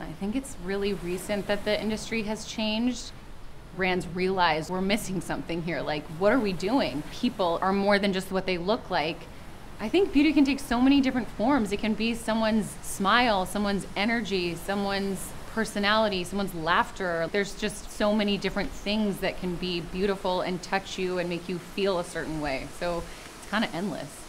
I think it's really recent that the industry has changed. Brands realize we're missing something here. Like, what are we doing? People are more than just what they look like. I think beauty can take so many different forms. It can be someone's smile, someone's energy, someone's personality, someone's laughter. There's just so many different things that can be beautiful and touch you and make you feel a certain way. So it's kind of endless.